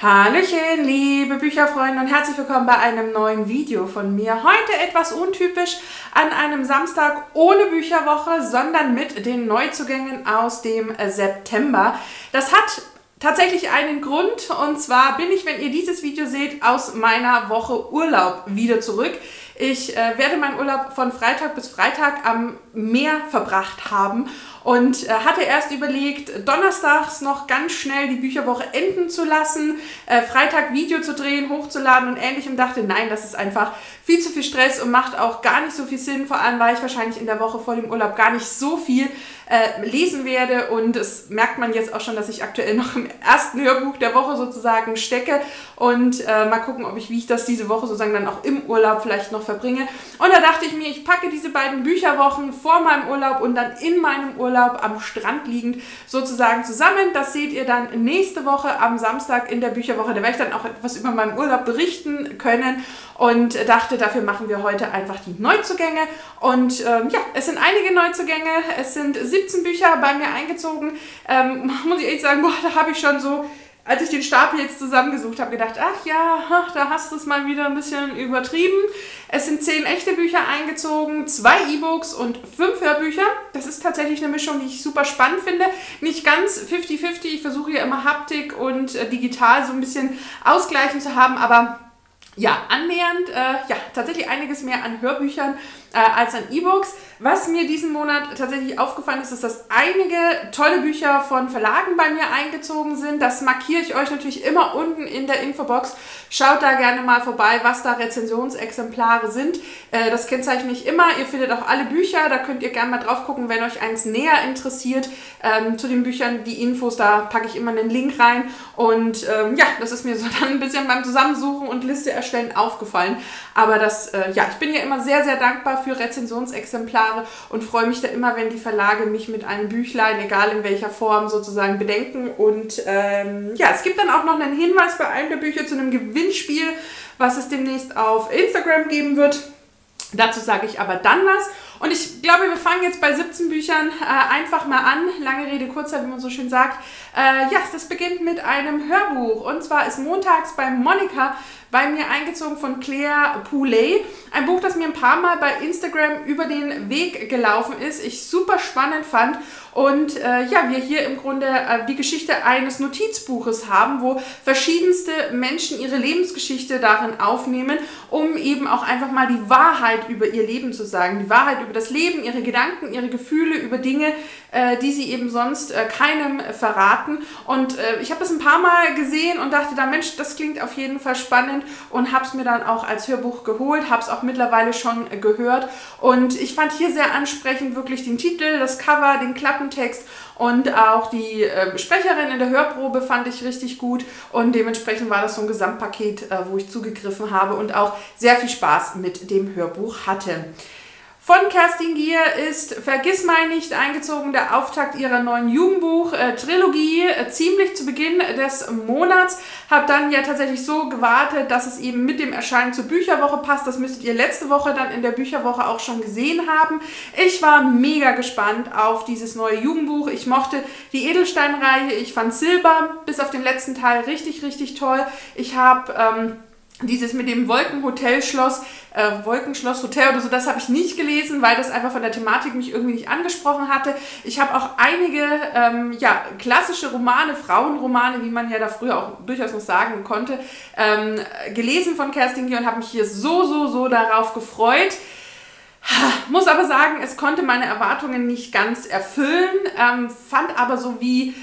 Hallöchen, liebe Bücherfreunde und herzlich willkommen bei einem neuen Video von mir. Heute etwas untypisch an einem Samstag ohne Bücherwoche, sondern mit den Neuzugängen aus dem September. Das hat tatsächlich einen Grund und zwar bin ich, wenn ihr dieses Video seht, aus meiner Woche Urlaub wieder zurück. Ich äh, werde meinen Urlaub von Freitag bis Freitag am Meer verbracht haben und äh, hatte erst überlegt, donnerstags noch ganz schnell die Bücherwoche enden zu lassen, äh, Freitag Video zu drehen, hochzuladen und ähnlichem. Dachte, nein, das ist einfach viel zu viel Stress und macht auch gar nicht so viel Sinn. Vor allem, weil ich wahrscheinlich in der Woche vor dem Urlaub gar nicht so viel äh, lesen werde und das merkt man jetzt auch schon, dass ich aktuell noch im ersten Hörbuch der Woche sozusagen stecke und äh, mal gucken, ob ich, wie ich das diese Woche sozusagen dann auch im Urlaub vielleicht noch verbringe. Und da dachte ich mir, ich packe diese beiden Bücherwochen vor meinem Urlaub und dann in meinem Urlaub am Strand liegend sozusagen zusammen. Das seht ihr dann nächste Woche am Samstag in der Bücherwoche. Da werde ich dann auch etwas über meinen Urlaub berichten können und dachte, dafür machen wir heute einfach die Neuzugänge. Und ähm, ja, es sind einige Neuzugänge. Es sind 17 Bücher bei mir eingezogen. Ähm, muss ich ehrlich sagen, boah, da habe ich schon so als ich den Stapel jetzt zusammengesucht habe, gedacht, ach ja, da hast du es mal wieder ein bisschen übertrieben. Es sind zehn echte Bücher eingezogen, zwei E-Books und fünf Hörbücher. Das ist tatsächlich eine Mischung, die ich super spannend finde. Nicht ganz 50-50, ich versuche hier immer Haptik und äh, digital so ein bisschen ausgleichen zu haben, aber ja, annähernd, äh, ja, tatsächlich einiges mehr an Hörbüchern äh, als an E-Books. Was mir diesen Monat tatsächlich aufgefallen ist, ist, dass einige tolle Bücher von Verlagen bei mir eingezogen sind. Das markiere ich euch natürlich immer unten in der Infobox. Schaut da gerne mal vorbei, was da Rezensionsexemplare sind. Äh, das kennzeichne ich immer. Ihr findet auch alle Bücher, da könnt ihr gerne mal drauf gucken, wenn euch eins näher interessiert. Ähm, zu den Büchern, die Infos, da packe ich immer einen Link rein. Und ähm, ja, das ist mir so dann ein bisschen beim Zusammensuchen und Liste erstellen aufgefallen. Aber das, äh, ja, ich bin ja immer sehr, sehr dankbar für Rezensionsexemplare Jahre und freue mich da immer, wenn die Verlage mich mit einem Büchlein, egal in welcher Form, sozusagen bedenken. Und ähm, ja, es gibt dann auch noch einen Hinweis bei einem der Bücher zu einem Gewinnspiel, was es demnächst auf Instagram geben wird. Dazu sage ich aber dann was. Und ich glaube, wir fangen jetzt bei 17 Büchern äh, einfach mal an. Lange Rede, kurzer, wie man so schön sagt. Äh, ja, das beginnt mit einem Hörbuch. Und zwar ist montags bei Monika bei mir eingezogen von Claire Poulet. Ein Buch, das mir ein paar Mal bei Instagram über den Weg gelaufen ist. Ich super spannend fand und äh, ja, wir hier im Grunde äh, die Geschichte eines Notizbuches haben, wo verschiedenste Menschen ihre Lebensgeschichte darin aufnehmen, um eben auch einfach mal die Wahrheit über ihr Leben zu sagen. Die Wahrheit über das Leben, ihre Gedanken, ihre Gefühle, über Dinge, äh, die sie eben sonst äh, keinem verraten. Und äh, ich habe das ein paar Mal gesehen und dachte da, Mensch, das klingt auf jeden Fall spannend und habe es mir dann auch als Hörbuch geholt, habe es auch mittlerweile schon gehört. Und ich fand hier sehr ansprechend wirklich den Titel, das Cover, den Klappen Klappentext und auch die äh, Sprecherin in der Hörprobe fand ich richtig gut und dementsprechend war das so ein Gesamtpaket, äh, wo ich zugegriffen habe und auch sehr viel Spaß mit dem Hörbuch hatte. Von Kerstin Gier ist Vergiss mal nicht eingezogen der Auftakt ihrer neuen Jugendbuch-Trilogie äh, ziemlich zu Beginn des Monats. Hab dann ja tatsächlich so gewartet, dass es eben mit dem Erscheinen zur Bücherwoche passt. Das müsstet ihr letzte Woche dann in der Bücherwoche auch schon gesehen haben. Ich war mega gespannt auf dieses neue Jugendbuch. Ich mochte die Edelsteinreihe. Ich fand Silber bis auf den letzten Teil richtig, richtig toll. Ich habe... Ähm, dieses mit dem Wolkenhotelschloss, äh, Wolkenschloss Hotel oder so, das habe ich nicht gelesen, weil das einfach von der Thematik mich irgendwie nicht angesprochen hatte. Ich habe auch einige ähm, ja, klassische Romane, Frauenromane, wie man ja da früher auch durchaus noch sagen konnte, ähm, gelesen von Kerstin Gier und habe mich hier so, so, so darauf gefreut. Muss aber sagen, es konnte meine Erwartungen nicht ganz erfüllen, ähm, fand aber so wie,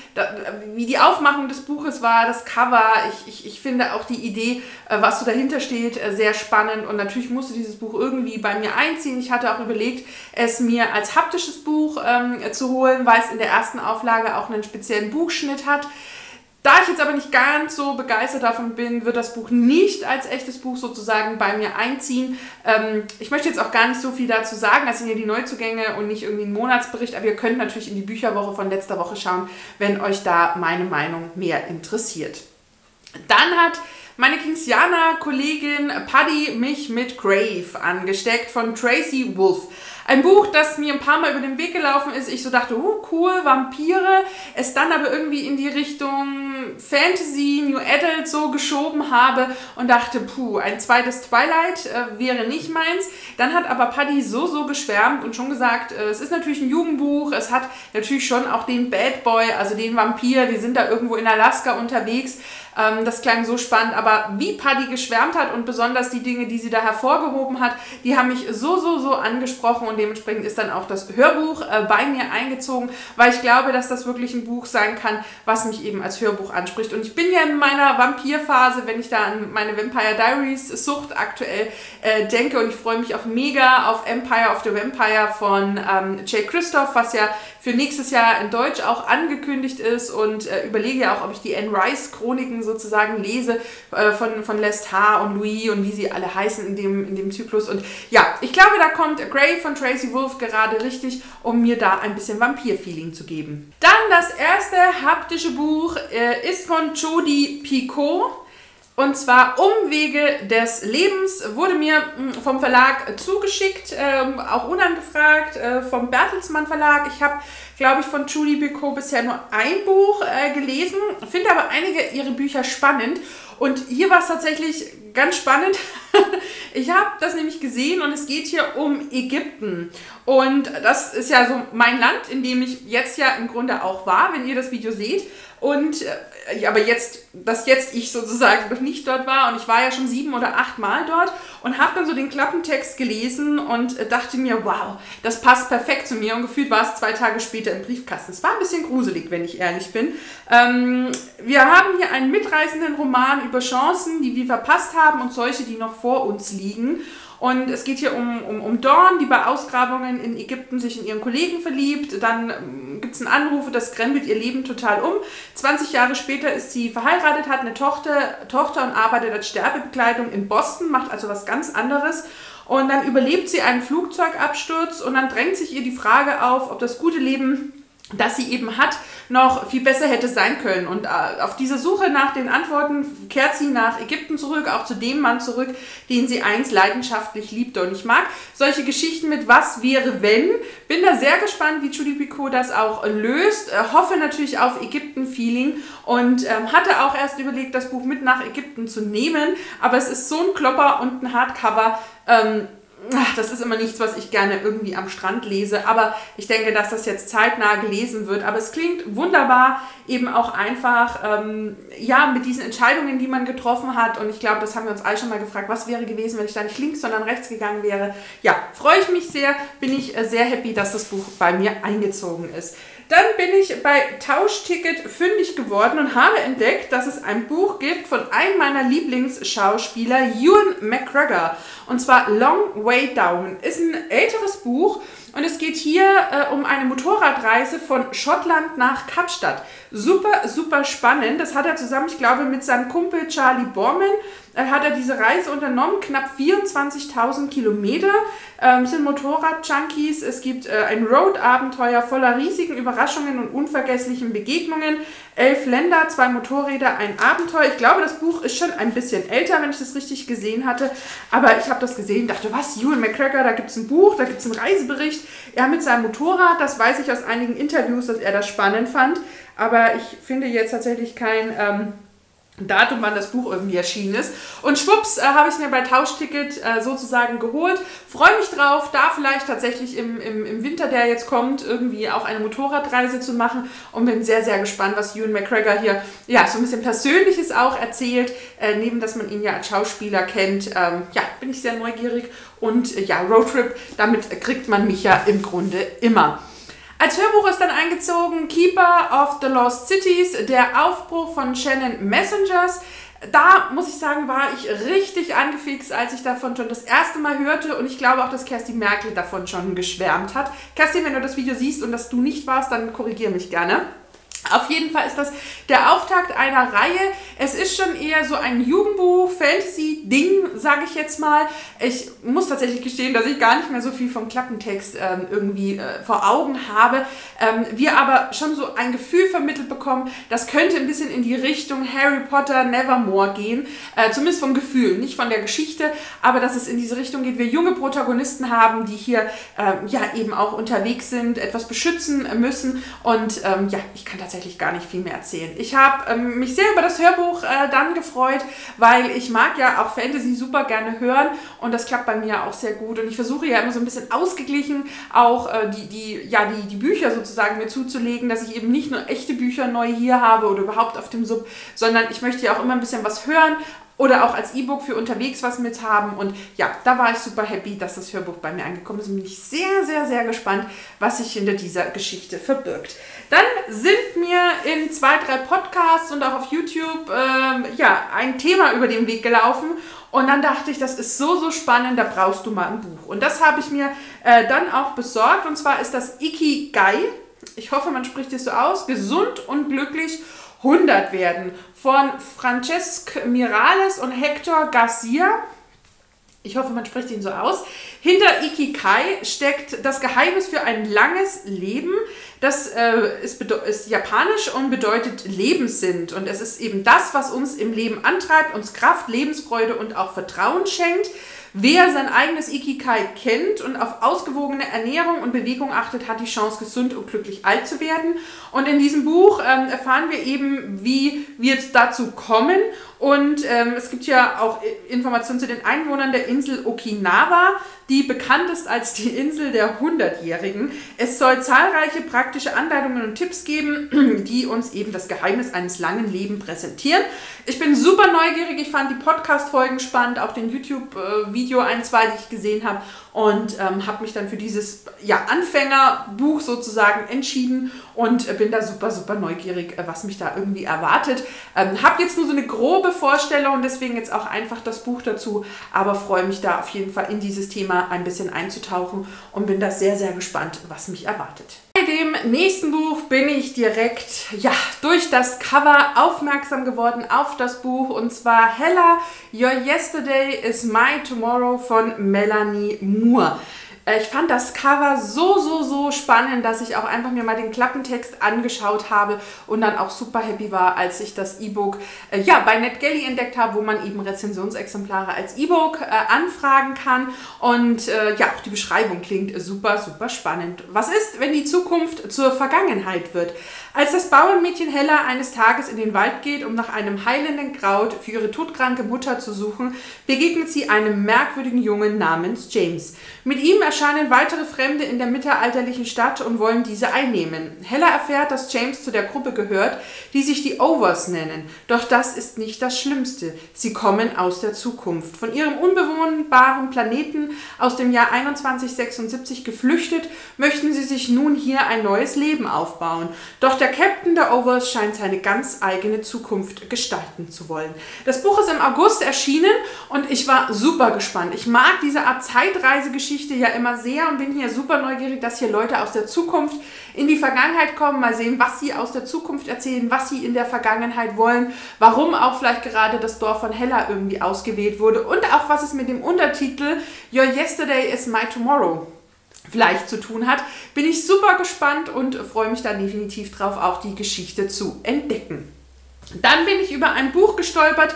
wie die Aufmachung des Buches war, das Cover, ich, ich, ich finde auch die Idee, äh, was so dahinter steht, äh, sehr spannend und natürlich musste dieses Buch irgendwie bei mir einziehen. Ich hatte auch überlegt, es mir als haptisches Buch ähm, zu holen, weil es in der ersten Auflage auch einen speziellen Buchschnitt hat. Da ich jetzt aber nicht ganz so begeistert davon bin, wird das Buch nicht als echtes Buch sozusagen bei mir einziehen. Ähm, ich möchte jetzt auch gar nicht so viel dazu sagen. Das sind ja die Neuzugänge und nicht irgendwie ein Monatsbericht, aber ihr könnt natürlich in die Bücherwoche von letzter Woche schauen, wenn euch da meine Meinung mehr interessiert. Dann hat meine Kingsianer-Kollegin Paddy mich mit Grave angesteckt von Tracy Wolf. Ein Buch, das mir ein paar Mal über den Weg gelaufen ist. Ich so dachte, oh cool, Vampire. Es dann aber irgendwie in die Richtung Fantasy, New Adult so geschoben habe und dachte, puh, ein zweites Twilight äh, wäre nicht meins. Dann hat aber Paddy so, so geschwärmt und schon gesagt, äh, es ist natürlich ein Jugendbuch, es hat natürlich schon auch den Bad Boy, also den Vampir, wir sind da irgendwo in Alaska unterwegs. Ähm, das klang so spannend, aber wie Paddy geschwärmt hat und besonders die Dinge, die sie da hervorgehoben hat, die haben mich so, so, so angesprochen und dementsprechend ist dann auch das Hörbuch äh, bei mir eingezogen, weil ich glaube, dass das wirklich ein Buch sein kann, was mich eben als Hörbuch anspricht. Und ich bin ja in meiner Vampirphase, wenn ich da an meine Vampire Diaries Sucht aktuell äh, denke und ich freue mich auch mega auf Empire of the Vampire von ähm, Jay Christoph, was ja für nächstes Jahr in Deutsch auch angekündigt ist und äh, überlege ja auch, ob ich die Anne Rice Chroniken sozusagen lese äh, von, von Lestat und Louis und wie sie alle heißen in dem, in dem Zyklus. Und ja, ich glaube, da kommt Grey von Tracy Wolf gerade richtig, um mir da ein bisschen Vampir-Feeling zu geben. Dann das erste haptische Buch äh, ist von Jodie Picot. Und zwar Umwege des Lebens wurde mir hm, vom Verlag zugeschickt, ähm, auch unangefragt, äh, vom Bertelsmann Verlag. Ich habe, glaube ich, von Julie Bicot bisher nur ein Buch äh, gelesen, finde aber einige ihrer Bücher spannend. Und hier war es tatsächlich ganz spannend. ich habe das nämlich gesehen und es geht hier um Ägypten. Und das ist ja so mein Land, in dem ich jetzt ja im Grunde auch war, wenn ihr das Video seht. Und äh, aber jetzt, dass jetzt ich sozusagen noch nicht dort war und ich war ja schon sieben oder acht Mal dort und habe dann so den Klappentext gelesen und äh, dachte mir, wow, das passt perfekt zu mir und gefühlt war es zwei Tage später im Briefkasten. Es war ein bisschen gruselig, wenn ich ehrlich bin. Ähm, wir haben hier einen mitreißenden Roman über Chancen, die wir verpasst haben und solche, die noch vor uns liegen. Und es geht hier um, um, um Dawn, die bei Ausgrabungen in Ägypten sich in ihren Kollegen verliebt. Dann ähm, gibt es einen Anruf, das krempelt ihr Leben total um. 20 Jahre später ist sie verheiratet, hat eine Tochter, Tochter und arbeitet als Sterbebekleidung in Boston, macht also was ganz anderes. Und dann überlebt sie einen Flugzeugabsturz und dann drängt sich ihr die Frage auf, ob das gute Leben das sie eben hat, noch viel besser hätte sein können. Und äh, auf diese Suche nach den Antworten kehrt sie nach Ägypten zurück, auch zu dem Mann zurück, den sie einst leidenschaftlich liebte. Und ich mag solche Geschichten mit Was wäre wenn. Bin da sehr gespannt, wie Julie Picot das auch löst. Äh, hoffe natürlich auf Ägypten-Feeling und ähm, hatte auch erst überlegt, das Buch mit nach Ägypten zu nehmen. Aber es ist so ein Klopper und ein Hardcover. Ähm, ach, das ist immer nichts, was ich gerne irgendwie am Strand lese, aber ich denke, dass das jetzt zeitnah gelesen wird. Aber es klingt wunderbar, eben auch einfach, ähm, ja, mit diesen Entscheidungen, die man getroffen hat. Und ich glaube, das haben wir uns alle schon mal gefragt, was wäre gewesen, wenn ich da nicht links, sondern rechts gegangen wäre. Ja, freue ich mich sehr, bin ich äh, sehr happy, dass das Buch bei mir eingezogen ist. Dann bin ich bei Tauschticket fündig geworden und habe entdeckt, dass es ein Buch gibt von einem meiner Lieblingsschauspieler, Ewan McGregor. Und zwar Long Way Down. Ist ein älteres Buch und es geht hier äh, um eine Motorradreise von Schottland nach Kapstadt. Super, super spannend. Das hat er zusammen, ich glaube, mit seinem Kumpel Charlie Borman hat er diese Reise unternommen, knapp 24.000 Kilometer. Ähm, sind Motorrad-Junkies. Es gibt äh, ein Road-Abenteuer voller riesigen Überraschungen und unvergesslichen Begegnungen. Elf Länder, zwei Motorräder, ein Abenteuer. Ich glaube, das Buch ist schon ein bisschen älter, wenn ich das richtig gesehen hatte. Aber ich habe das gesehen, dachte, was, Ewan McGregor, da gibt es ein Buch, da gibt es einen Reisebericht. Er mit seinem Motorrad, das weiß ich aus einigen Interviews, dass er das spannend fand. Aber ich finde jetzt tatsächlich kein... Ähm, Datum, wann das Buch irgendwie erschienen ist. Und schwupps, äh, habe ich es mir bei Tauschticket äh, sozusagen geholt. Freue mich drauf, da vielleicht tatsächlich im, im, im Winter, der jetzt kommt, irgendwie auch eine Motorradreise zu machen. Und bin sehr, sehr gespannt, was Ewan McGregor hier ja, so ein bisschen Persönliches auch erzählt. Äh, neben, dass man ihn ja als Schauspieler kennt. Ähm, ja, bin ich sehr neugierig. Und äh, ja, Roadtrip, damit kriegt man mich ja im Grunde immer. Als Hörbuch ist dann eingezogen Keeper of the Lost Cities, der Aufbruch von Shannon Messengers. Da muss ich sagen, war ich richtig angefixt, als ich davon schon das erste Mal hörte und ich glaube auch, dass Kerstin Merkel davon schon geschwärmt hat. Kerstin, wenn du das Video siehst und dass du nicht warst, dann korrigiere mich gerne. Auf jeden Fall ist das der Auftakt einer Reihe. Es ist schon eher so ein Jugendbuch, Fantasy-Ding, sage ich jetzt mal. Ich muss tatsächlich gestehen, dass ich gar nicht mehr so viel vom Klappentext ähm, irgendwie äh, vor Augen habe. Ähm, wir aber schon so ein Gefühl vermittelt bekommen, das könnte ein bisschen in die Richtung Harry Potter Nevermore gehen. Äh, zumindest vom Gefühl, nicht von der Geschichte, aber dass es in diese Richtung geht. Wir junge Protagonisten haben, die hier äh, ja eben auch unterwegs sind, etwas beschützen müssen. Und ähm, ja, ich kann tatsächlich tatsächlich gar nicht viel mehr erzählen. Ich habe ähm, mich sehr über das Hörbuch äh, dann gefreut, weil ich mag ja auch Fantasy super gerne hören und das klappt bei mir auch sehr gut. Und ich versuche ja immer so ein bisschen ausgeglichen auch äh, die, die, ja, die, die Bücher sozusagen mir zuzulegen, dass ich eben nicht nur echte Bücher neu hier habe oder überhaupt auf dem Sub, sondern ich möchte ja auch immer ein bisschen was hören, oder auch als E-Book für unterwegs was mit haben. Und ja, da war ich super happy, dass das Hörbuch bei mir angekommen ist. Und bin ich sehr, sehr, sehr gespannt, was sich hinter dieser Geschichte verbirgt. Dann sind mir in zwei, drei Podcasts und auch auf YouTube ähm, ja, ein Thema über den Weg gelaufen. Und dann dachte ich, das ist so, so spannend, da brauchst du mal ein Buch. Und das habe ich mir äh, dann auch besorgt. Und zwar ist das Ikigai. Ich hoffe, man spricht es so aus. Gesund und glücklich 100 werden von Francesc Mirales und Hector Garcia. Ich hoffe, man spricht ihn so aus. Hinter Ikikai steckt das Geheimnis für ein langes Leben. Das äh, ist, ist, japanisch und bedeutet Lebenssinn. Und es ist eben das, was uns im Leben antreibt, uns Kraft, Lebensfreude und auch Vertrauen schenkt. Wer sein eigenes Ikikai kennt und auf ausgewogene Ernährung und Bewegung achtet, hat die Chance, gesund und glücklich alt zu werden. Und in diesem Buch ähm, erfahren wir eben, wie wir dazu kommen. Und ähm, es gibt ja auch Informationen zu den Einwohnern der Insel Okinawa, die bekannt ist als die Insel der Hundertjährigen. Es soll zahlreiche praktische Anleitungen und Tipps geben, die uns eben das Geheimnis eines langen Lebens präsentieren. Ich bin super neugierig, ich fand die Podcast-Folgen spannend, auch den YouTube-Video ein, zwei, die ich gesehen habe und ähm, habe mich dann für dieses ja, Anfängerbuch sozusagen entschieden und äh, bin da super, super neugierig, äh, was mich da irgendwie erwartet. Ähm, habe jetzt nur so eine grobe Vorstellung, deswegen jetzt auch einfach das Buch dazu, aber freue mich da auf jeden Fall in dieses Thema ein bisschen einzutauchen und bin da sehr, sehr gespannt, was mich erwartet. Bei dem nächsten Buch bin ich direkt ja, durch das Cover aufmerksam geworden auf das Buch und zwar Hella, Your Yesterday is My Tomorrow von Melanie Moore. Äh, ich fand das Cover so, so, so spannend, dass ich auch einfach mir mal den Klappentext angeschaut habe und dann auch super happy war, als ich das E-Book äh, ja, bei NetGalley entdeckt habe, wo man eben Rezensionsexemplare als E-Book äh, anfragen kann. Und äh, ja, auch die Beschreibung klingt super, super spannend. Was ist, wenn die Zukunft zur Vergangenheit wird? Als das Bauernmädchen Hella eines Tages in den Wald geht, um nach einem heilenden Kraut für ihre todkranke Mutter zu suchen, begegnet sie einem merkwürdigen Jungen namens James. Mit ihm erscheinen weitere Fremde in der mittelalterlichen Stadt und wollen diese einnehmen. Hella erfährt, dass James zu der Gruppe gehört, die sich die Overs nennen. Doch das ist nicht das Schlimmste. Sie kommen aus der Zukunft. Von ihrem unbewohnbaren Planeten aus dem Jahr 2176 geflüchtet, möchten sie sich nun hier ein neues Leben aufbauen. Doch der Captain der Overs scheint seine ganz eigene Zukunft gestalten zu wollen. Das Buch ist im August erschienen und ich war super gespannt. Ich mag diese Art Zeitreisegeschichte ja immer sehr und bin hier super neugierig, dass hier Leute aus der Zukunft in die Vergangenheit kommen, mal sehen, was sie aus der Zukunft erzählen, was sie in der Vergangenheit wollen, warum auch vielleicht gerade das Dorf von Hella irgendwie ausgewählt wurde und auch was es mit dem Untertitel Your Yesterday is My Tomorrow vielleicht zu tun hat, bin ich super gespannt und freue mich da definitiv drauf, auch die Geschichte zu entdecken. Dann bin ich über ein Buch gestolpert,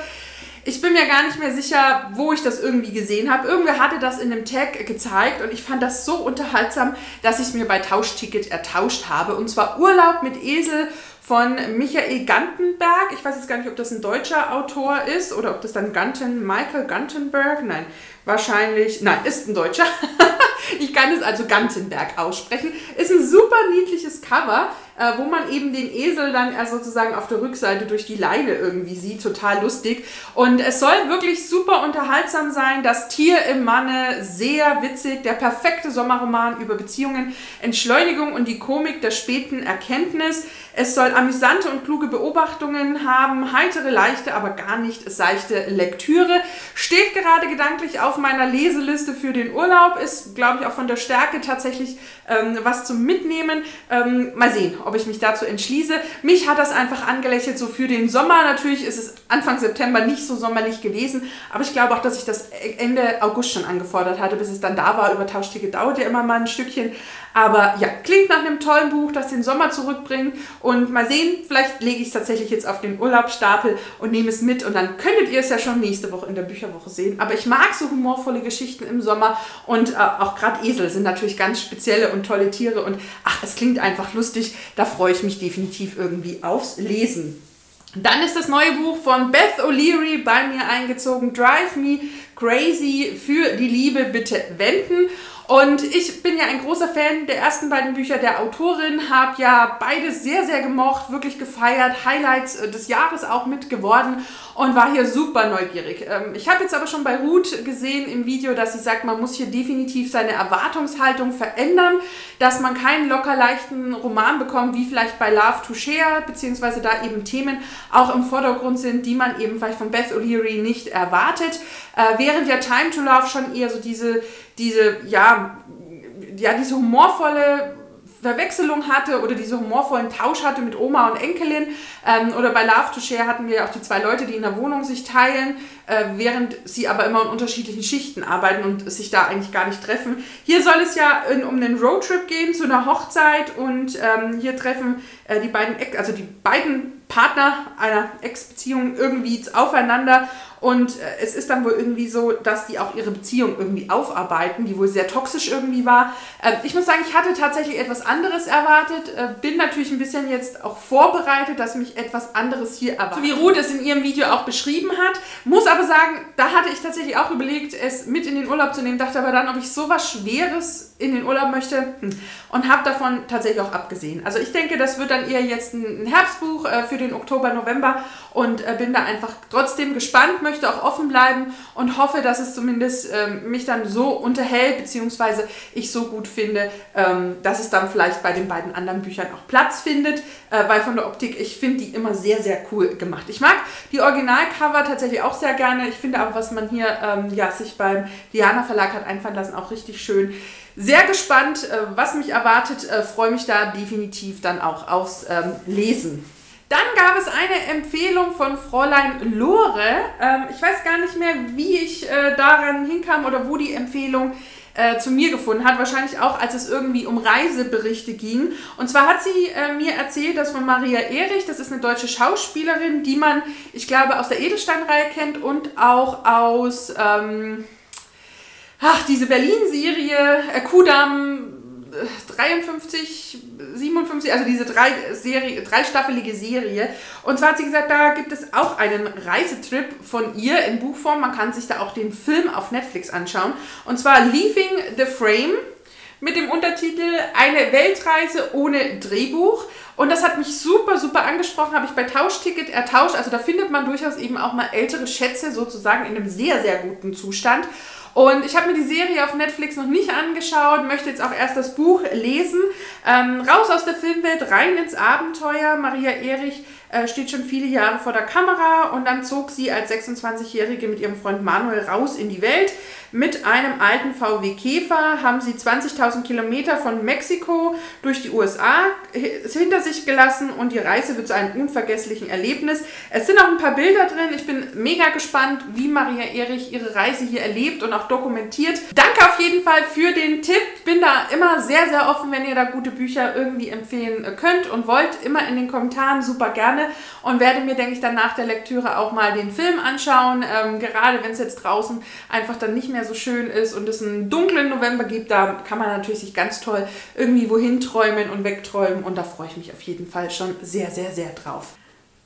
ich bin mir gar nicht mehr sicher, wo ich das irgendwie gesehen habe. Irgendwer hatte das in einem Tag gezeigt und ich fand das so unterhaltsam, dass ich es mir bei Tauschticket ertauscht habe. Und zwar Urlaub mit Esel von Michael Gantenberg. Ich weiß jetzt gar nicht, ob das ein deutscher Autor ist oder ob das dann Ganten, Michael Gantenberg. Nein, wahrscheinlich, nein, ist ein Deutscher. ich kann es also Gantenberg aussprechen. Ist ein super niedliches Cover äh, wo man eben den Esel dann äh, sozusagen auf der Rückseite durch die Leine irgendwie sieht. Total lustig. Und es soll wirklich super unterhaltsam sein. Das Tier im Manne, sehr witzig. Der perfekte Sommerroman über Beziehungen, Entschleunigung und die Komik der späten Erkenntnis. Es soll amüsante und kluge Beobachtungen haben, heitere, leichte, aber gar nicht seichte Lektüre. Steht gerade gedanklich auf meiner Leseliste für den Urlaub. Ist, glaube ich, auch von der Stärke tatsächlich ähm, was zum Mitnehmen. Ähm, mal sehen, ob ich mich dazu entschließe. Mich hat das einfach angelächelt, so für den Sommer. Natürlich ist es Anfang September nicht so sommerlich gewesen, aber ich glaube auch, dass ich das Ende August schon angefordert hatte, bis es dann da war. Übertauschticket dauert ja immer mal ein Stückchen. Aber ja, klingt nach einem tollen Buch, das den Sommer zurückbringt. Und mal sehen, vielleicht lege ich es tatsächlich jetzt auf den Urlaubsstapel und nehme es mit. Und dann könntet ihr es ja schon nächste Woche in der Bücherwoche sehen. Aber ich mag so humorvolle Geschichten im Sommer. Und äh, auch gerade Esel sind natürlich ganz spezielle und tolle Tiere. Und ach, es klingt einfach lustig da freue ich mich definitiv irgendwie aufs Lesen. Dann ist das neue Buch von Beth O'Leary bei mir eingezogen, Drive Me Crazy für die Liebe bitte wenden. Und ich bin ja ein großer Fan der ersten beiden Bücher der Autorin, habe ja beide sehr, sehr gemocht, wirklich gefeiert, Highlights äh, des Jahres auch mit geworden und war hier super neugierig. Ähm, ich habe jetzt aber schon bei Ruth gesehen im Video, dass sie sagt, man muss hier definitiv seine Erwartungshaltung verändern, dass man keinen locker leichten Roman bekommt, wie vielleicht bei Love to Share, beziehungsweise da eben Themen auch im Vordergrund sind, die man eben vielleicht von Beth O'Leary nicht erwartet. Äh, während ja Time to Love schon eher so diese diese, ja, ja, diese humorvolle Verwechslung hatte oder diese humorvollen Tausch hatte mit Oma und Enkelin. Ähm, oder bei Love to Share hatten wir auch die zwei Leute, die in der Wohnung sich teilen, äh, während sie aber immer in unterschiedlichen Schichten arbeiten und sich da eigentlich gar nicht treffen. Hier soll es ja in, um einen Roadtrip gehen zu einer Hochzeit und ähm, hier treffen äh, die beiden, also die beiden Partner einer Ex-Beziehung irgendwie aufeinander und äh, es ist dann wohl irgendwie so, dass die auch ihre Beziehung irgendwie aufarbeiten, die wohl sehr toxisch irgendwie war. Äh, ich muss sagen, ich hatte tatsächlich etwas anderes erwartet, äh, bin natürlich ein bisschen jetzt auch vorbereitet, dass mich etwas anderes hier erwartet. So wie Ruth es in ihrem Video auch beschrieben hat. Muss aber sagen, da hatte ich tatsächlich auch überlegt, es mit in den Urlaub zu nehmen, dachte aber dann, ob ich sowas Schweres in den Urlaub möchte hm. und habe davon tatsächlich auch abgesehen. Also ich denke, das wird dann eher jetzt ein Herbstbuch für den Oktober, November und bin da einfach trotzdem gespannt, möchte auch offen bleiben und hoffe, dass es zumindest ähm, mich dann so unterhält, beziehungsweise ich so gut finde, ähm, dass es dann vielleicht bei den beiden anderen Büchern auch Platz findet, äh, weil von der Optik, ich finde die immer sehr, sehr cool gemacht. Ich mag die Originalcover tatsächlich auch sehr gerne. Ich finde aber, was man hier ähm, ja, sich beim Diana Verlag hat einfallen lassen, auch richtig schön. Sehr gespannt, äh, was mich erwartet. Äh, Freue mich da definitiv dann auch aufs ähm, Lesen. Dann gab es eine Empfehlung von Fräulein Lore. Ähm, ich weiß gar nicht mehr, wie ich äh, daran hinkam oder wo die Empfehlung äh, zu mir gefunden hat. Wahrscheinlich auch, als es irgendwie um Reiseberichte ging. Und zwar hat sie äh, mir erzählt, dass von Maria Erich, das ist eine deutsche Schauspielerin, die man, ich glaube, aus der Edelsteinreihe kennt und auch aus, ähm, ach, diese Berlin-Serie, äh, Kudam 53, 57, also diese drei Serie, dreistaffelige Serie. Und zwar hat sie gesagt, da gibt es auch einen Reisetrip von ihr in Buchform. Man kann sich da auch den Film auf Netflix anschauen. Und zwar Leaving the Frame mit dem Untertitel Eine Weltreise ohne Drehbuch. Und das hat mich super, super angesprochen, habe ich bei Tauschticket ertauscht. Also da findet man durchaus eben auch mal ältere Schätze sozusagen in einem sehr, sehr guten Zustand. Und ich habe mir die Serie auf Netflix noch nicht angeschaut, möchte jetzt auch erst das Buch lesen. Ähm, raus aus der Filmwelt, rein ins Abenteuer. Maria Erich äh, steht schon viele Jahre vor der Kamera und dann zog sie als 26-Jährige mit ihrem Freund Manuel raus in die Welt. Mit einem alten VW Käfer haben sie 20.000 Kilometer von Mexiko durch die USA hinter sich gelassen und die Reise wird zu einem unvergesslichen Erlebnis. Es sind auch ein paar Bilder drin. Ich bin mega gespannt, wie Maria Erich ihre Reise hier erlebt und auch dokumentiert. Danke auf jeden Fall für den Tipp. Bin da immer sehr, sehr offen, wenn ihr da gute Bücher irgendwie empfehlen könnt und wollt. Immer in den Kommentaren super gerne und werde mir, denke ich, dann nach der Lektüre auch mal den Film anschauen. Ähm, gerade wenn es jetzt draußen einfach dann nicht mehr mehr so schön ist und es einen dunklen November gibt, da kann man natürlich sich ganz toll irgendwie wohin träumen und wegträumen und da freue ich mich auf jeden Fall schon sehr, sehr, sehr drauf.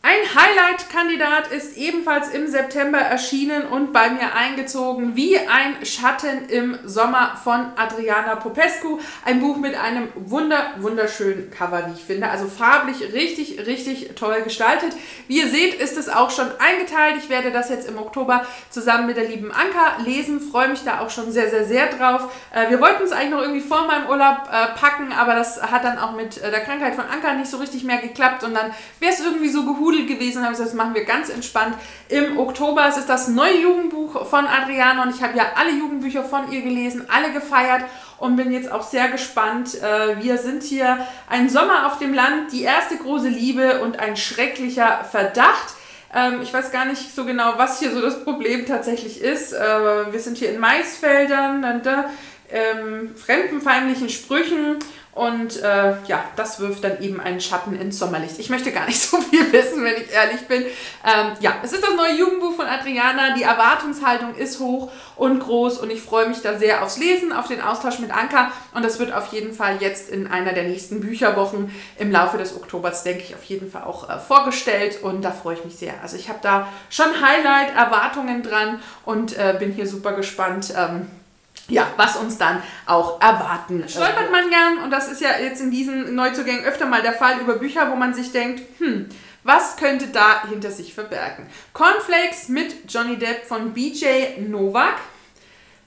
Ein Highlight-Kandidat ist ebenfalls im September erschienen und bei mir eingezogen wie ein Schatten im Sommer von Adriana Popescu. Ein Buch mit einem wunder, wunderschönen Cover, wie ich finde. Also farblich richtig, richtig toll gestaltet. Wie ihr seht, ist es auch schon eingeteilt. Ich werde das jetzt im Oktober zusammen mit der lieben Anka lesen. Freue mich da auch schon sehr, sehr, sehr drauf. Äh, wir wollten es eigentlich noch irgendwie vor meinem Urlaub äh, packen, aber das hat dann auch mit äh, der Krankheit von Anka nicht so richtig mehr geklappt und dann wäre es irgendwie so gehudelt Pudel gewesen und habe gesagt, das machen wir ganz entspannt im Oktober. Es ist das neue Jugendbuch von Adriana und ich habe ja alle Jugendbücher von ihr gelesen, alle gefeiert und bin jetzt auch sehr gespannt. Äh, wir sind hier ein Sommer auf dem Land, die erste große Liebe und ein schrecklicher Verdacht. Ähm, ich weiß gar nicht so genau, was hier so das Problem tatsächlich ist. Äh, wir sind hier in Maisfeldern, dann da ähm, fremdenfeindlichen Sprüchen und äh, ja, das wirft dann eben einen Schatten ins Sommerlicht. Ich möchte gar nicht so viel wissen, wenn ich ehrlich bin. Ähm, ja, es ist das neue Jugendbuch von Adriana. Die Erwartungshaltung ist hoch und groß und ich freue mich da sehr aufs Lesen, auf den Austausch mit Anka. Und das wird auf jeden Fall jetzt in einer der nächsten Bücherwochen im Laufe des Oktobers, denke ich, auf jeden Fall auch äh, vorgestellt. Und da freue ich mich sehr. Also ich habe da schon Highlight-Erwartungen dran und äh, bin hier super gespannt. Ähm, ja, was uns dann auch erwarten. Stolpert man gern, und das ist ja jetzt in diesen Neuzugängen öfter mal der Fall, über Bücher, wo man sich denkt, hm, was könnte da hinter sich verbergen? Cornflakes mit Johnny Depp von BJ Novak.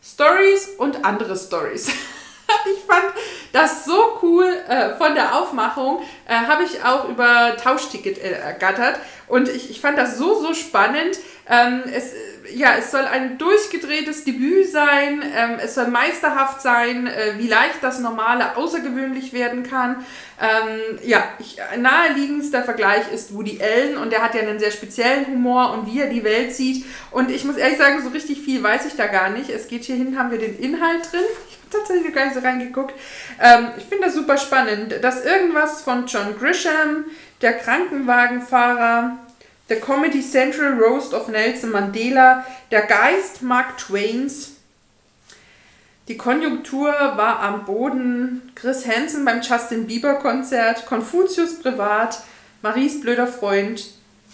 Stories und andere Stories. ich fand das so cool äh, von der Aufmachung. Äh, Habe ich auch über Tauschticket ergattert. Und ich, ich fand das so, so spannend. Ähm, es ja, es soll ein durchgedrehtes Debüt sein, ähm, es soll meisterhaft sein, äh, wie leicht das Normale außergewöhnlich werden kann. Ähm, ja, ich, naheliegendster Vergleich ist Woody Allen und der hat ja einen sehr speziellen Humor und wie er die Welt sieht. Und ich muss ehrlich sagen, so richtig viel weiß ich da gar nicht. Es geht hierhin, haben wir den Inhalt drin. Ich habe tatsächlich gar nicht so reingeguckt. Ähm, ich finde das super spannend, dass irgendwas von John Grisham, der Krankenwagenfahrer, The Comedy Central Roast of Nelson Mandela, Der Geist Mark Twains. Die Konjunktur war am Boden. Chris Hansen beim Justin Bieber Konzert. Konfuzius privat. Maries blöder Freund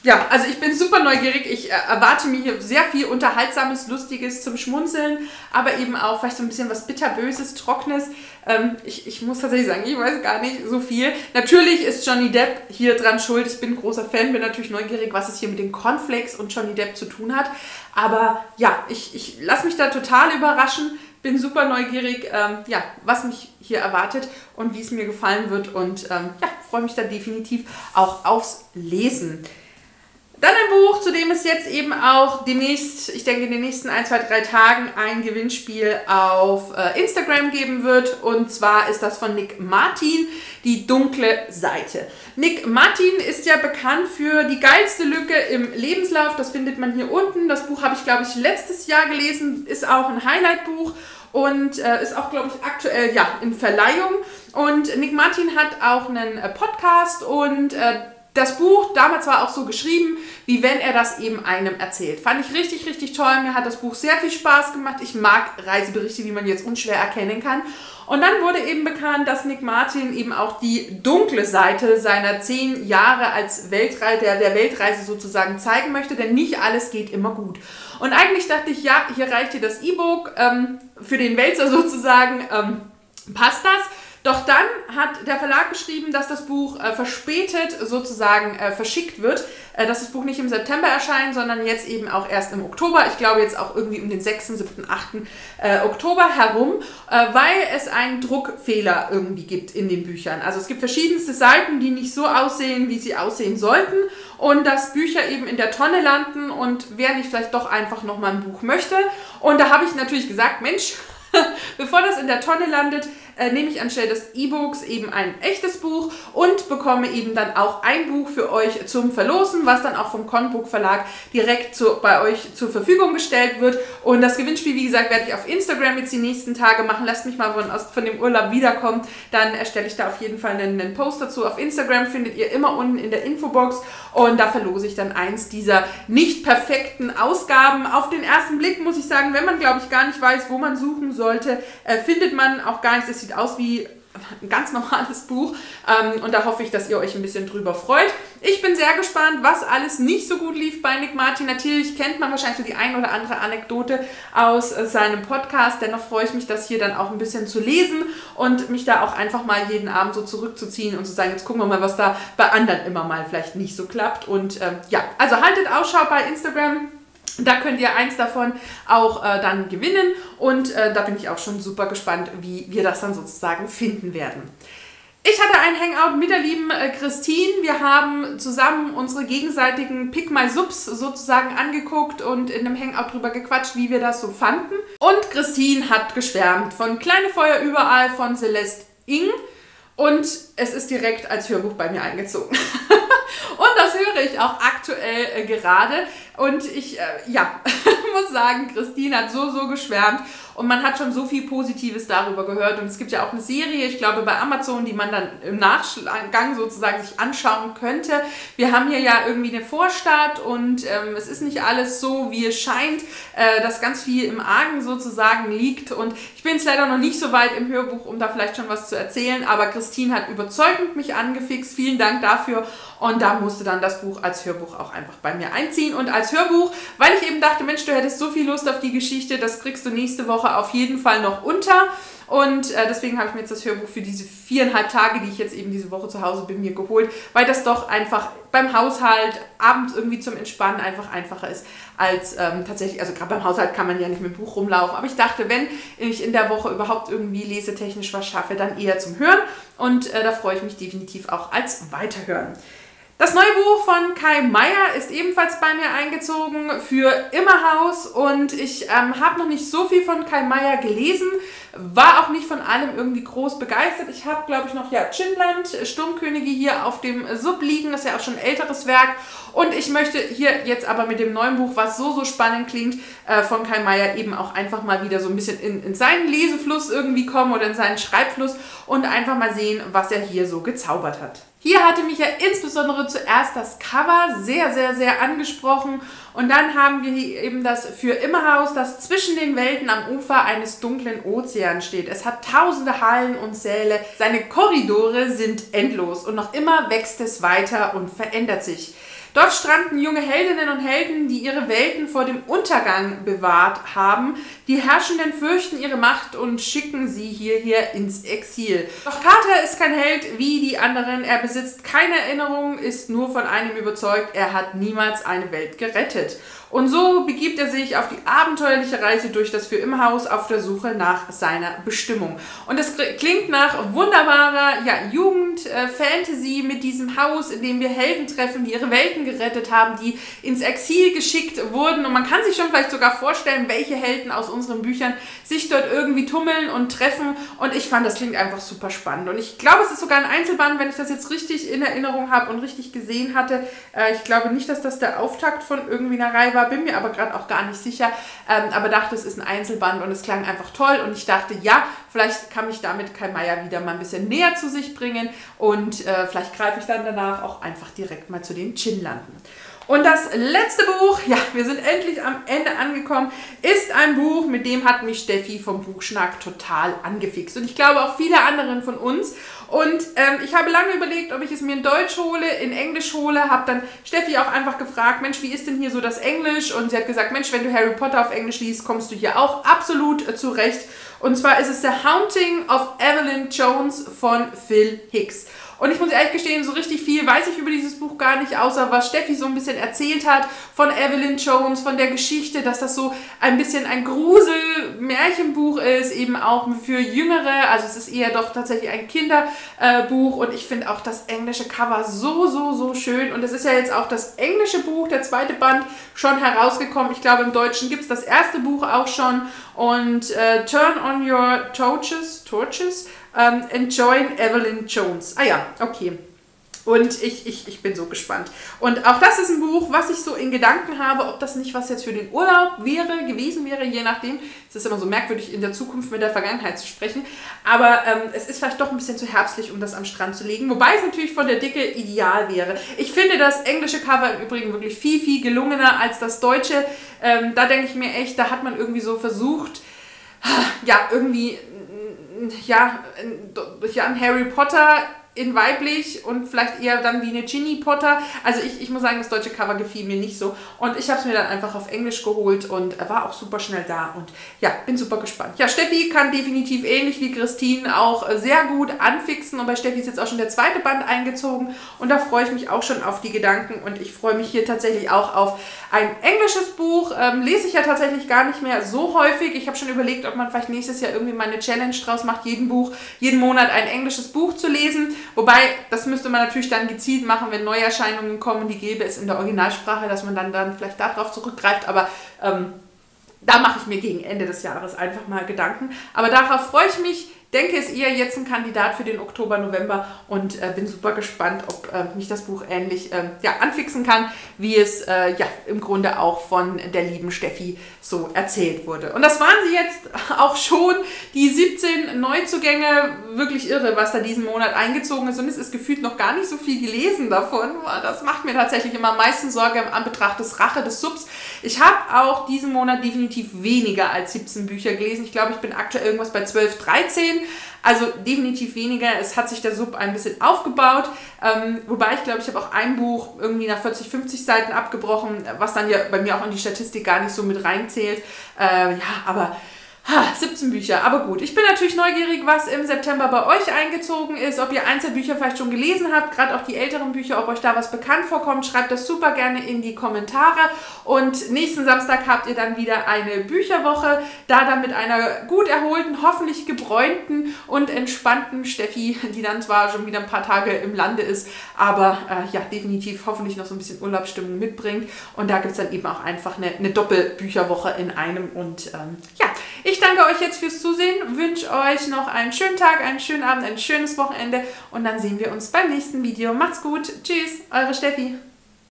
ja, also ich bin super neugierig. Ich äh, erwarte mir hier sehr viel Unterhaltsames, Lustiges zum Schmunzeln, aber eben auch vielleicht so ein bisschen was Bitterböses, Trockenes. Ähm, ich, ich muss tatsächlich sagen, ich weiß gar nicht so viel. Natürlich ist Johnny Depp hier dran schuld. Ich bin ein großer Fan, bin natürlich neugierig, was es hier mit den Cornflakes und Johnny Depp zu tun hat. Aber ja, ich, ich lasse mich da total überraschen. Bin super neugierig, ähm, ja, was mich hier erwartet und wie es mir gefallen wird. Und ähm, ja, freue mich da definitiv auch aufs Lesen. Dann ein Buch, zu dem es jetzt eben auch demnächst, ich denke in den nächsten ein, zwei, drei Tagen ein Gewinnspiel auf äh, Instagram geben wird. Und zwar ist das von Nick Martin, die dunkle Seite. Nick Martin ist ja bekannt für die geilste Lücke im Lebenslauf. Das findet man hier unten. Das Buch habe ich, glaube ich, letztes Jahr gelesen. Ist auch ein Highlight-Buch und äh, ist auch, glaube ich, aktuell ja, in Verleihung. Und Nick Martin hat auch einen äh, Podcast und äh, das Buch damals war auch so geschrieben, wie wenn er das eben einem erzählt. Fand ich richtig, richtig toll. Mir hat das Buch sehr viel Spaß gemacht. Ich mag Reiseberichte, wie man jetzt unschwer erkennen kann. Und dann wurde eben bekannt, dass Nick Martin eben auch die dunkle Seite seiner zehn Jahre als Weltreise, der, Weltreise sozusagen zeigen möchte, denn nicht alles geht immer gut. Und eigentlich dachte ich, ja, hier reicht dir das E-Book ähm, für den Wälzer sozusagen, ähm, passt das. Doch dann hat der Verlag geschrieben, dass das Buch äh, verspätet sozusagen äh, verschickt wird, äh, dass das Buch nicht im September erscheint, sondern jetzt eben auch erst im Oktober. Ich glaube jetzt auch irgendwie um den 6., 7., 8. Oktober herum, äh, weil es einen Druckfehler irgendwie gibt in den Büchern. Also es gibt verschiedenste Seiten, die nicht so aussehen, wie sie aussehen sollten und dass Bücher eben in der Tonne landen und wer nicht vielleicht doch einfach nochmal ein Buch möchte. Und da habe ich natürlich gesagt, Mensch, bevor das in der Tonne landet, äh, nehme ich anstelle des E-Books eben ein echtes Buch und bekomme eben dann auch ein Buch für euch zum Verlosen, was dann auch vom Conbook Verlag direkt zu, bei euch zur Verfügung gestellt wird. Und das Gewinnspiel, wie gesagt, werde ich auf Instagram jetzt die nächsten Tage machen. Lasst mich mal von, aus, von dem Urlaub wiederkommen. Dann erstelle ich da auf jeden Fall einen, einen Post dazu. Auf Instagram findet ihr immer unten in der Infobox und da verlose ich dann eins dieser nicht perfekten Ausgaben. Auf den ersten Blick muss ich sagen, wenn man, glaube ich, gar nicht weiß, wo man suchen sollte, äh, findet man auch gar nichts sieht aus wie ein ganz normales Buch ähm, und da hoffe ich, dass ihr euch ein bisschen drüber freut. Ich bin sehr gespannt, was alles nicht so gut lief bei Nick Martin. Natürlich kennt man wahrscheinlich so die ein oder andere Anekdote aus äh, seinem Podcast. Dennoch freue ich mich, das hier dann auch ein bisschen zu lesen und mich da auch einfach mal jeden Abend so zurückzuziehen und zu sagen, jetzt gucken wir mal, was da bei anderen immer mal vielleicht nicht so klappt. Und äh, ja, also haltet Ausschau bei Instagram. Da könnt ihr eins davon auch äh, dann gewinnen und äh, da bin ich auch schon super gespannt, wie wir das dann sozusagen finden werden. Ich hatte ein Hangout mit der lieben äh, Christine. Wir haben zusammen unsere gegenseitigen Pick My Subs sozusagen angeguckt und in einem Hangout drüber gequatscht, wie wir das so fanden. Und Christine hat geschwärmt von Kleine Feuer überall von Celeste Ing und es ist direkt als Hörbuch bei mir eingezogen. Und das höre ich auch aktuell äh, gerade. Und ich, äh, ja, muss sagen, Christine hat so, so geschwärmt und man hat schon so viel Positives darüber gehört. Und es gibt ja auch eine Serie, ich glaube bei Amazon, die man dann im Nachgang sozusagen sich anschauen könnte. Wir haben hier ja irgendwie eine Vorstadt und ähm, es ist nicht alles so, wie es scheint, äh, dass ganz viel im Argen sozusagen liegt. Und ich bin jetzt leider noch nicht so weit im Hörbuch, um da vielleicht schon was zu erzählen, aber Christine hat überzeugend mich angefixt. Vielen Dank dafür. Und da musste dann das Buch als Hörbuch auch einfach bei mir einziehen. Und als Hörbuch, weil ich eben dachte, Mensch, du hättest so viel Lust auf die Geschichte, das kriegst du nächste Woche auf jeden Fall noch unter. Und äh, deswegen habe ich mir jetzt das Hörbuch für diese viereinhalb Tage, die ich jetzt eben diese Woche zu Hause bin, mir geholt, weil das doch einfach beim Haushalt abends irgendwie zum Entspannen einfach einfacher ist als ähm, tatsächlich, also gerade beim Haushalt kann man ja nicht mit dem Buch rumlaufen, aber ich dachte, wenn ich in der Woche überhaupt irgendwie lesetechnisch was schaffe, dann eher zum Hören und äh, da freue ich mich definitiv auch als Weiterhören. Das neue Buch von Kai Meier ist ebenfalls bei mir eingezogen für Immerhaus und ich ähm, habe noch nicht so viel von Kai Meier gelesen, war auch nicht von allem irgendwie groß begeistert. Ich habe, glaube ich, noch ja Chinland, Sturmkönige hier auf dem Sub liegen, das ist ja auch schon ein älteres Werk und ich möchte hier jetzt aber mit dem neuen Buch, was so, so spannend klingt, äh, von Kai Meier eben auch einfach mal wieder so ein bisschen in, in seinen Lesefluss irgendwie kommen oder in seinen Schreibfluss und einfach mal sehen, was er hier so gezaubert hat. Hier hatte mich ja insbesondere zuerst das Cover sehr, sehr, sehr angesprochen. Und dann haben wir hier eben das Für immer Haus, das zwischen den Welten am Ufer eines dunklen Ozeans steht. Es hat tausende Hallen und Säle. Seine Korridore sind endlos und noch immer wächst es weiter und verändert sich. Dort stranden junge Heldinnen und Helden, die ihre Welten vor dem Untergang bewahrt haben. Die Herrschenden fürchten ihre Macht und schicken sie hierher ins Exil. Doch Carter ist kein Held wie die anderen. Er besitzt keine Erinnerung, ist nur von einem überzeugt, er hat niemals eine Welt gerettet. Und so begibt er sich auf die abenteuerliche Reise durch das Für immer Haus auf der Suche nach seiner Bestimmung. Und es klingt nach wunderbarer ja, Jugend-Fantasy äh, mit diesem Haus, in dem wir Helden treffen, die ihre Welten gerettet haben, die ins Exil geschickt wurden. Und man kann sich schon vielleicht sogar vorstellen, welche Helden aus unseren Büchern sich dort irgendwie tummeln und treffen. Und ich fand, das klingt einfach super spannend. Und ich glaube, es ist sogar ein Einzelband, wenn ich das jetzt richtig in Erinnerung habe und richtig gesehen hatte. Äh, ich glaube nicht, dass das der Auftakt von irgendwie einer Reihe war war, bin mir aber gerade auch gar nicht sicher, ähm, aber dachte, es ist ein Einzelband und es klang einfach toll und ich dachte, ja, vielleicht kann mich damit Kai Meier wieder mal ein bisschen näher zu sich bringen und äh, vielleicht greife ich dann danach auch einfach direkt mal zu den Chinlanden. Und das letzte Buch, ja, wir sind endlich am Ende angekommen, ist ein Buch, mit dem hat mich Steffi vom Buchschnack total angefixt. Und ich glaube auch viele anderen von uns. Und ähm, ich habe lange überlegt, ob ich es mir in Deutsch hole, in Englisch hole, habe dann Steffi auch einfach gefragt, Mensch, wie ist denn hier so das Englisch? Und sie hat gesagt, Mensch, wenn du Harry Potter auf Englisch liest, kommst du hier auch absolut äh, zurecht. Und zwar ist es The Haunting of Evelyn Jones von Phil Hicks. Und ich muss ehrlich gestehen, so richtig viel weiß ich über dieses Buch gar nicht, außer was Steffi so ein bisschen erzählt hat von Evelyn Jones, von der Geschichte, dass das so ein bisschen ein Grusel-Märchenbuch ist, eben auch für Jüngere. Also es ist eher doch tatsächlich ein Kinderbuch und ich finde auch das englische Cover so, so, so schön. Und es ist ja jetzt auch das englische Buch, der zweite Band, schon herausgekommen. Ich glaube, im Deutschen gibt es das erste Buch auch schon. Und äh, Turn on Your Torches, Torches ähm, Enjoying Evelyn Jones. Ah ja, okay. Und ich, ich, ich bin so gespannt. Und auch das ist ein Buch, was ich so in Gedanken habe, ob das nicht was jetzt für den Urlaub wäre, gewesen wäre, je nachdem. Es ist immer so merkwürdig, in der Zukunft mit der Vergangenheit zu sprechen. Aber ähm, es ist vielleicht doch ein bisschen zu herbstlich, um das am Strand zu legen. Wobei es natürlich von der Dicke ideal wäre. Ich finde das englische Cover im Übrigen wirklich viel, viel gelungener als das deutsche. Ähm, da denke ich mir echt, da hat man irgendwie so versucht, ja, irgendwie ja, ja, Harry Potter in weiblich und vielleicht eher dann wie eine Ginny Potter. Also ich, ich muss sagen, das deutsche Cover gefiel mir nicht so. Und ich habe es mir dann einfach auf Englisch geholt und war auch super schnell da. Und ja, bin super gespannt. Ja, Steffi kann definitiv ähnlich wie Christine auch sehr gut anfixen. Und bei Steffi ist jetzt auch schon der zweite Band eingezogen. Und da freue ich mich auch schon auf die Gedanken. Und ich freue mich hier tatsächlich auch auf ein englisches Buch. Ähm, lese ich ja tatsächlich gar nicht mehr so häufig. Ich habe schon überlegt, ob man vielleicht nächstes Jahr irgendwie mal eine Challenge draus macht, jeden Buch, jeden Monat ein englisches Buch zu lesen. Wobei, das müsste man natürlich dann gezielt machen, wenn Neuerscheinungen kommen, die gäbe es in der Originalsprache, dass man dann, dann vielleicht darauf zurückgreift. Aber ähm, da mache ich mir gegen Ende des Jahres einfach mal Gedanken. Aber darauf freue ich mich denke, ist eher jetzt ein Kandidat für den Oktober, November und äh, bin super gespannt, ob äh, mich das Buch ähnlich äh, ja, anfixen kann, wie es äh, ja im Grunde auch von der lieben Steffi so erzählt wurde. Und das waren sie jetzt auch schon, die 17 Neuzugänge. Wirklich irre, was da diesen Monat eingezogen ist und es ist gefühlt noch gar nicht so viel gelesen davon. Das macht mir tatsächlich immer am meisten Sorge im Anbetracht des Rache des Subs. Ich habe auch diesen Monat definitiv weniger als 17 Bücher gelesen. Ich glaube, ich bin aktuell irgendwas bei 12, 13. Also definitiv weniger. Es hat sich der Sub ein bisschen aufgebaut. Ähm, wobei ich glaube, ich habe auch ein Buch irgendwie nach 40, 50 Seiten abgebrochen, was dann ja bei mir auch in die Statistik gar nicht so mit reinzählt. Äh, ja, aber Ha, 17 Bücher, aber gut. Ich bin natürlich neugierig, was im September bei euch eingezogen ist, ob ihr Einzelbücher vielleicht schon gelesen habt, gerade auch die älteren Bücher, ob euch da was bekannt vorkommt. Schreibt das super gerne in die Kommentare. Und nächsten Samstag habt ihr dann wieder eine Bücherwoche, da dann mit einer gut erholten, hoffentlich gebräunten und entspannten Steffi, die dann zwar schon wieder ein paar Tage im Lande ist, aber äh, ja, definitiv hoffentlich noch so ein bisschen Urlaubsstimmung mitbringt. Und da gibt es dann eben auch einfach eine, eine Doppelbücherwoche in einem. Und ähm, ja, ich ich danke euch jetzt fürs Zusehen, wünsche euch noch einen schönen Tag, einen schönen Abend, ein schönes Wochenende und dann sehen wir uns beim nächsten Video. Macht's gut, tschüss, eure Steffi.